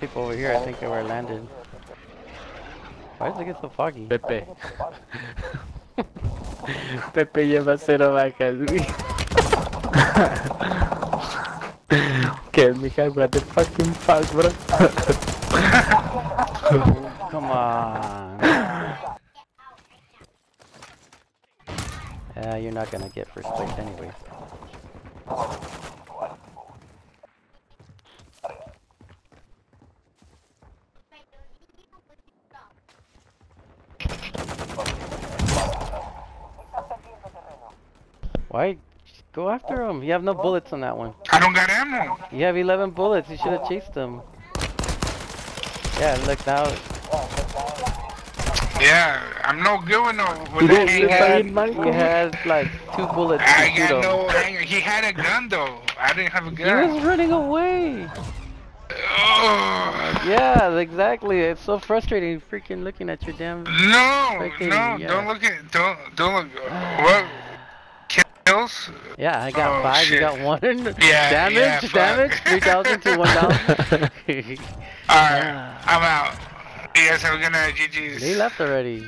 people over here. I think they were landed. Why does it get so foggy? Pepe. Pepe lleva cero vacas, güey. okay, Mija, what the fucking fuck, bro? Come on. Yeah, uh, you're not gonna get first place anyway. Why? Go after him. You have no bullets on that one. I don't got ammo. You have 11 bullets. You should have chased him. Yeah, look now. Yeah, I'm no good with no with the He see hanger. that? has, he has like two bullets I got no hanger. He had a gun though. I didn't have a gun. He was running away. Yeah, exactly. It's so frustrating freaking looking at your damn. No, Freaking, no, yeah. don't look at, don't, don't look. What? Kills? Yeah, I got Oh, five, you got one. Yeah, damage, yeah, fuck. damage, 3,000 to 1,000. Alright, I'm out. You guys have a good night. GG's. he left already.